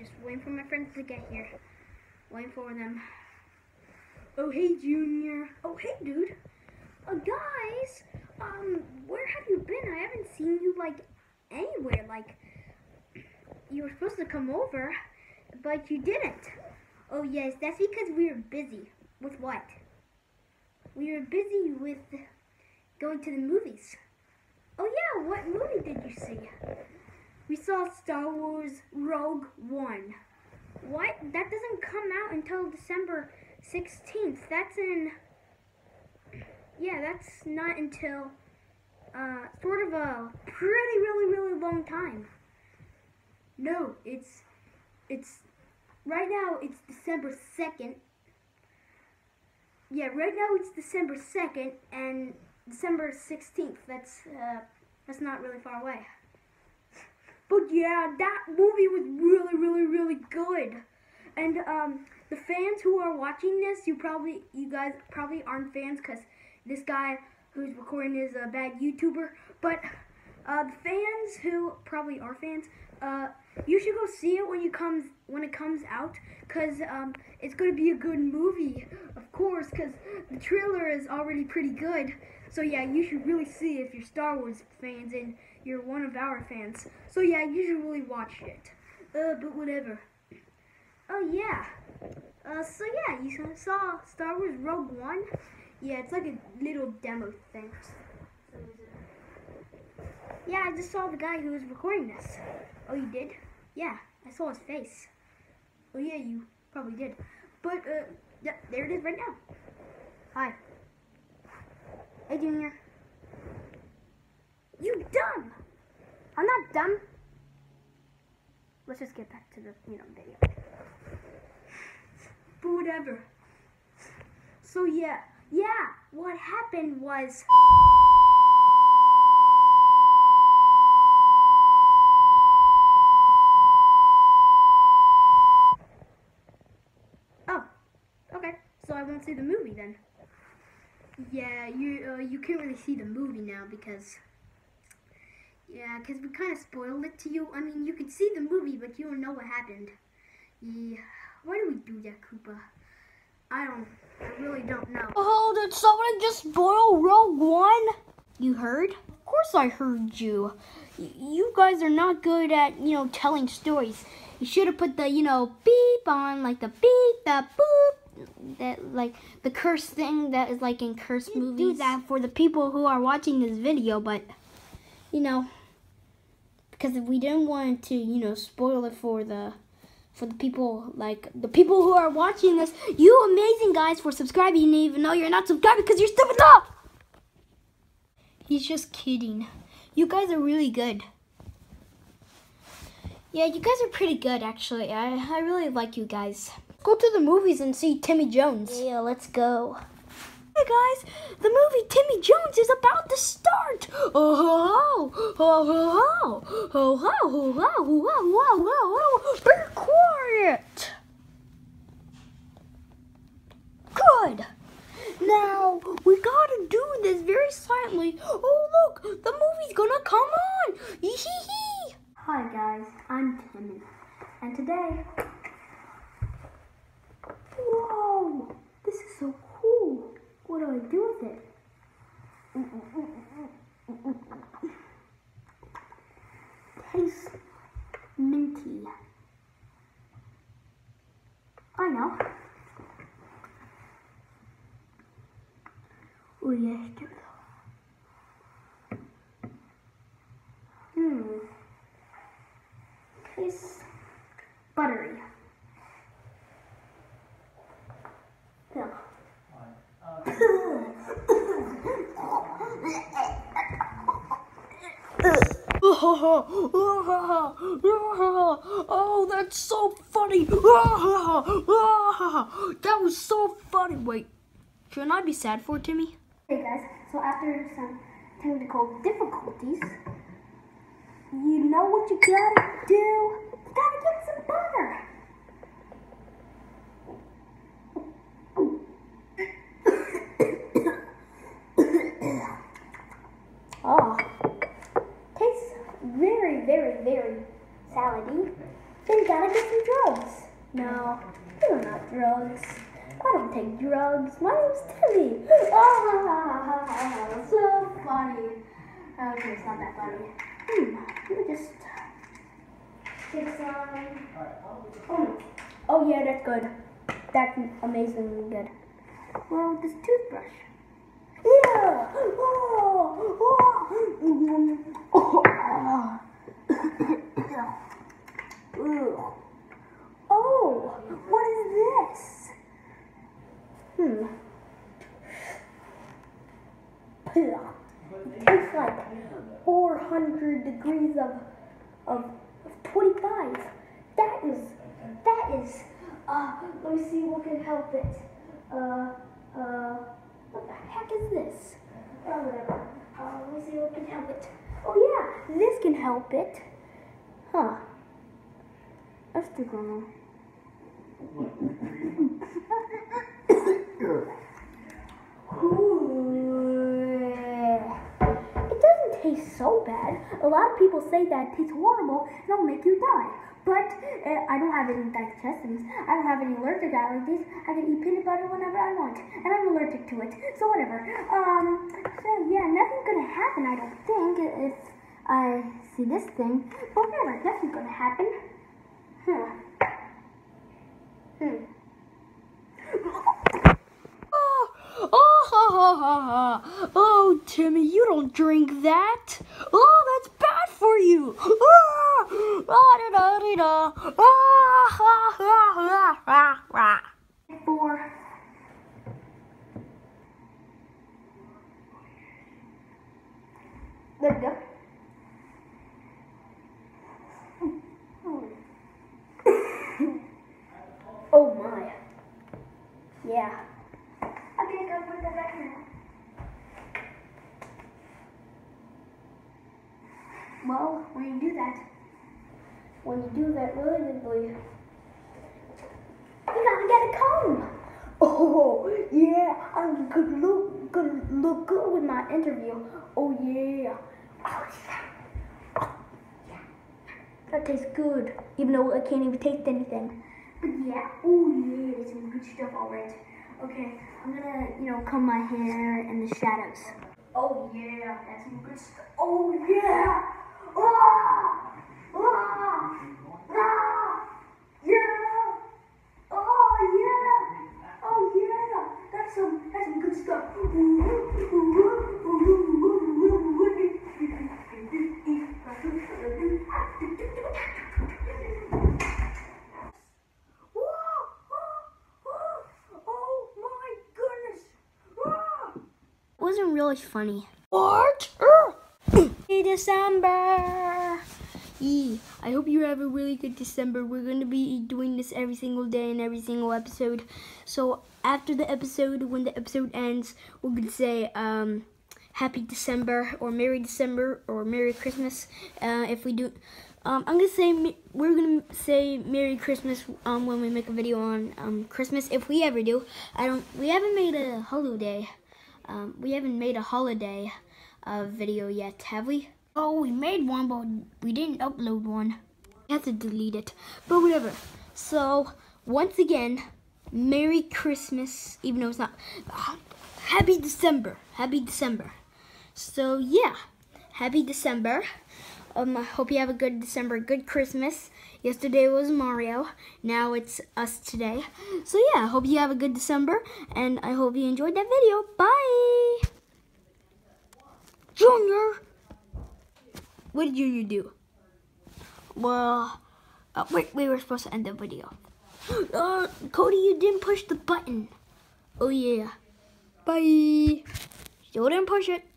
Just waiting for my friends to get here. Waiting for them. Oh, hey, Junior. Oh, hey, dude. Uh, guys, um, where have you been? I haven't seen you, like, anywhere. Like, you were supposed to come over, but you didn't. Oh, yes, that's because we were busy. With what? We were busy with going to the movies. Oh, yeah, what movie did you see? We saw Star Wars Rogue One. What? That doesn't come out until December 16th. That's in. Yeah, that's not until. Uh, sort of a pretty, really, really long time. No, it's. It's. Right now, it's December 2nd. Yeah, right now it's December 2nd and December 16th. That's, uh, that's not really far away. But yeah, that movie was really, really, really good. And um, the fans who are watching this, you probably, you guys probably aren't fans because this guy who's recording is a bad YouTuber. But uh, the fans who probably are fans, uh, you should go see it when you comes when it comes out, cause um, it's gonna be a good movie, of course, cause the trailer is already pretty good. So yeah, you should really see if you're Star Wars fans and you're one of our fans. So yeah, should really watch it. Uh, but whatever. Oh yeah. Uh, so yeah, you saw Star Wars Rogue One. Yeah, it's like a little demo thing. Yeah, I just saw the guy who was recording this. Oh, you did? Yeah, I saw his face. Oh yeah, you probably did. But uh, yeah, there it is right now. Hi. Hey, Junior. You dumb! I'm not dumb. Let's just get back to the, you know, video. But whatever. So yeah, yeah, what happened was... Oh, okay. So I won't see the movie then. Yeah, you uh, you can't really see the movie now because yeah, because we kind of spoiled it to you. I mean, you could see the movie, but you don't know what happened. Yeah, why do we do that, Koopa? I don't. I really don't know. Oh, did someone just spoil Rogue One? You heard? Of course I heard you. Y- You guys are not good at, you know, telling stories. You should have put the, you know, beep on, like the beep, the boop, that like the curse thing that is like in curse You movies. do that for the people who are watching this video, but you know, because if we didn't want to, you know, spoil it for the for the people like the people who are watching this. You amazing guys for subscribing, even though you're not subscribed because you're stupid enough. He's just kidding. You guys are really good. Yeah, you guys are pretty good actually. I, I really like you guys. Go to the movies and see Timmy Jones. Yeah, let's go. Hey guys, the movie Timmy Jones is about to start. Oh ho ho ho ho ho ho ho ho ho ho ho ho Be quiet. Good. Now we gotta do this very silently. Oh look, the movie's gonna come on. Hee hee hee. Hi guys, I'm Timmy, and today. Whoa, this is so cool. What do I do with it? Tastes minty. I know. It Hmm. Tastes buttery. Oh, that's so funny. That was so funny. Wait, shouldn't I be sad for Timmy? Hey guys, so after some technical difficulties, you know what you gotta do? You gotta get some butter. Oh, tastes very, very, very salady. then you gotta get some drugs. No, those are not drugs. I don't take drugs. My name's Timmy. Ah, so funny. Okay, it's not that funny. Hmm, let me just take some. Oh, oh yeah, that's good. That's amazingly good. Well, this toothbrush. Yeah! Oh! Oh! oh. oh, what is this? Hmm. It tastes like 400 degrees of, of, of 25. That is, that is, uh, let me see what can help it. Uh, uh, what the heck is this? Oh, whatever. Uh, let me see what can help it. Oh yeah, this can help it. Huh. That's the grandma. It doesn't taste so bad. A lot of people say that it tastes horrible and it'll make you die. But uh, I don't have any digestions. I don't have any allergic allergies. I can eat peanut butter whenever I want, and I'm allergic to it. So whatever. Um. So yeah, nothing's gonna happen. I don't think if I see this thing. But whatever, nothing's gonna happen. Hmm. Hmm. Oh, ha, ha, ha. oh, Timmy, you don't drink that. Oh, that's bad for you. Ah, ah, da, da, da, da. Ah, ha, ha. Four. There go. oh my. Yeah. I'm gonna go put that back now. Well, when you do that, when you do that religiously, you gotta get a comb. Oh yeah, I'm look gonna look good with my interview. Oh yeah. Oh yeah. Oh, yeah. That tastes good, even though I can't even taste anything. But yeah, oh yeah, there's some good stuff already. Okay, I'm gonna, you know, comb my hair in the shadows. Oh yeah, that's some good stuff. Oh yeah! It funny. What? Uh. December. Yeah, I hope you have a really good December. We're going to be doing this every single day and every single episode. So after the episode, when the episode ends, we're going to say um, Happy December or Merry December or Merry Christmas. Uh, if we do, um, I'm gonna say we're gonna say Merry Christmas um, when we make a video on um, Christmas. If we ever do, I don't. We haven't made a holiday. Um, we haven't made a holiday uh, video yet, have we? Oh, we made one, but we didn't upload one. We have to delete it, but whatever. So once again, Merry Christmas, even though it's not. Happy December. Happy December. So yeah, Happy December. Um, I hope you have a good December, good Christmas. Yesterday was Mario. Now it's us today. So yeah, I hope you have a good December, and I hope you enjoyed that video. Bye, Junior. What did Junior do? Well, uh, wait, we were supposed to end the video. Uh, Cody, you didn't push the button. Oh yeah. Bye. Still didn't push it.